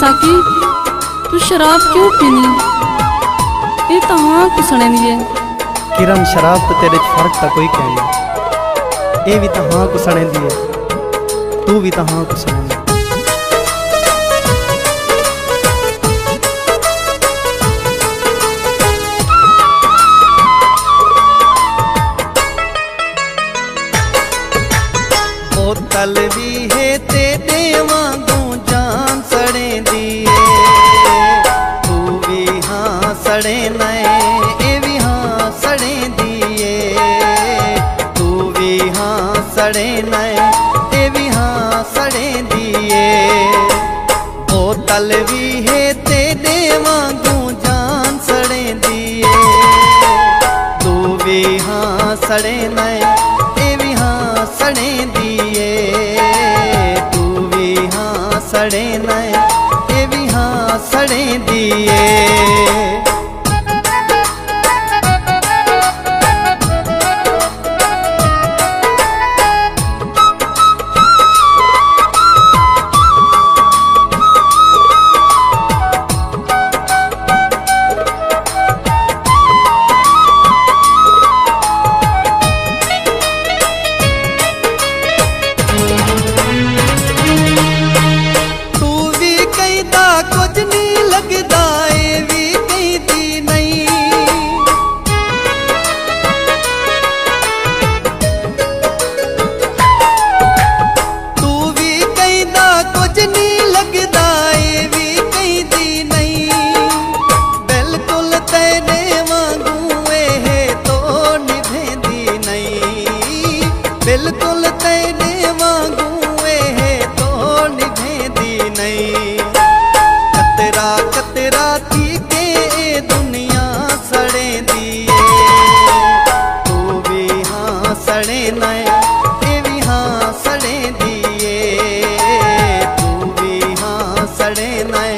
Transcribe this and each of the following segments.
साकी तू शराब क्यों पीनी? ये तो हाँ कुसने नहीं है। किरण शराब तो तेरे फ़र्क तो कोई कहना ये भी तो हाँ कुसने दी है। तू भी तो हाँ कुसने दी बोतल भी है तेरे वांगू सड़े नए भी हाँ सड़े दिए। बोतल भी है तेरे वांगू जान सड़े दिए। तू भी हाँ सड़े नए भी हाँ सड़े दिए। तू भी हाँ सड़े नए भी हाँ सड़े दिए। कतरा कतरा थी के ए दुनिया सड़े दिए तू भी हाँ सड़े नए ए भी हाँ सड़े दिए तू भी हाँ सड़े नए ए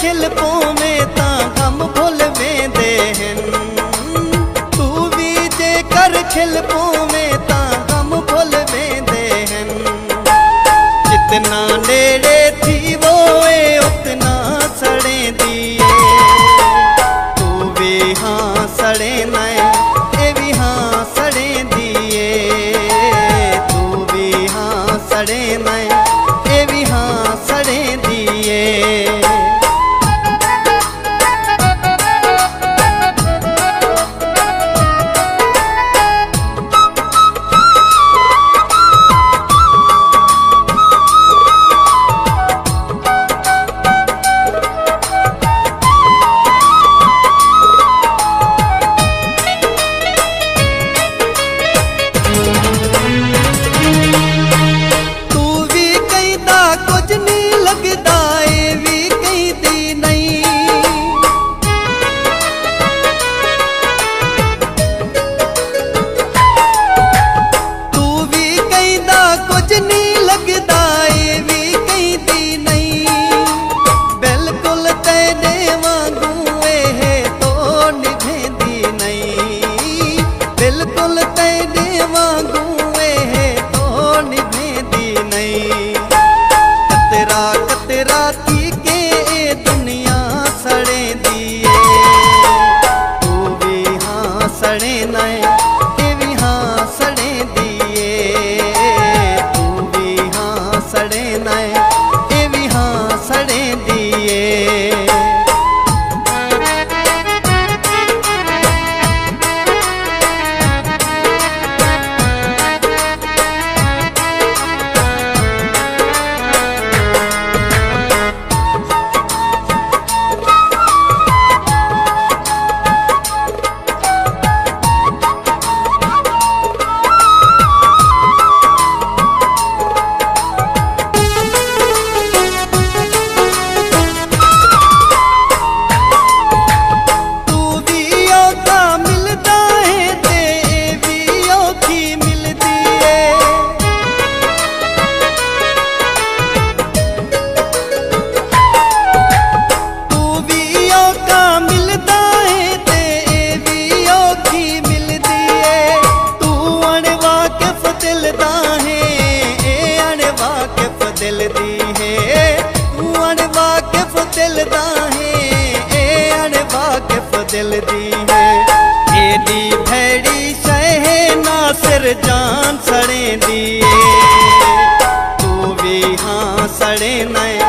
छिलकों में ता गम भुल वेंदे आहिनि तूं बि जेकर छिलकों चल दी है। एडी भैडी सहे नासिर जान सड़े दिए। तू भी हाँ सड़े नहीं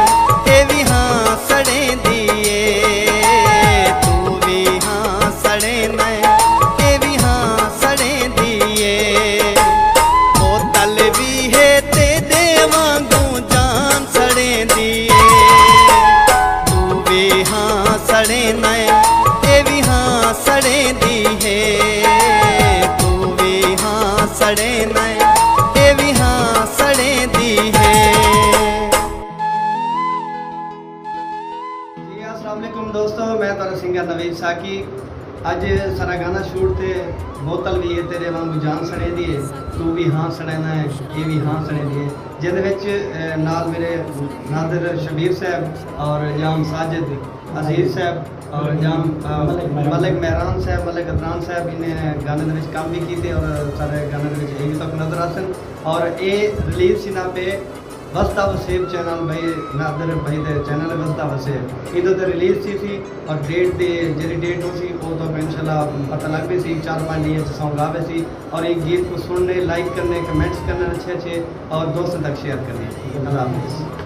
ਅਸਲਾਮ ਦੋਸਤੋ ਮੈਂ ਤੁਹਾਡਾ ਸਿੰਗਰ ਨਵੀਦ ਸਾਕੀ ਅੱਜ ਸਾਰਾ ਗਾਣਾ ਸ਼ੂਟ ਤੇ ਬੋਤਲ ਵੀ ਹੈ ਤੇਰੇ ਵਾਂਗੂ ਜਾਨ ਸਣੇ ਦੀ ਹੈ ਤੂੰ ਵੀ ਹਾਂ ਸਣੇਨਾ ਹੈ ਇਹ ਵੀ ਹਾਂ ਸਣੇ ਦੀ ਹੈ। ਜਿਹਦੇ ਵਿੱਚ ਨਾਲ ਮੇਰੇ ਨਾਦਰ ਸ਼ਬੀਰ ਸਾਹਿਬ ਔਰ ਜਾਮ ਸਾਜਦ ਅਜ਼ੀਜ਼ ਸਾਹਿਬ ਔਰ ਜਾਮ ਅਹ, ਮਹਿਰਾਨ ਸਾਹਿਬ ਮਲਿਕ ਅਦਰਾਨ ਸਾਹਿਬ ਇਹਨੇ ਗਾਣੇ ਦੇ ਵਿੱਚ ਕੰਮ ਵੀ ਕੀਤੇ ਔਰ ਸਾਰੇ ਗਾਣੇ ਦੇ ਵਿੱਚ ਇਹ ਵੀ ਤੱਕ ਨਜ਼ਰ ਆਸਨ ਔਰ ਇਹ ਰਿਲੀਜ਼ ਸੀ ਨਾ ਪੇ ਵਸਤਾ ਵਸੇਬ ਚੈਨਲ ਭਾਈ ਨਾਦਰ ਭਾਈ ਦੇ ਚੈਨਲ આવશે એ रिलीज़ थी, थी और डेट दे जी डेट हो सी वो तो इनशाला पता लग भी सी चार पाँच डी सॉन्ग आवे सी और एक गीत को सुनने लाइक करने कमेंट्स करने अच्छे अच्छे और दोस्तों तक शेयर करने अल्लाह हाफिज़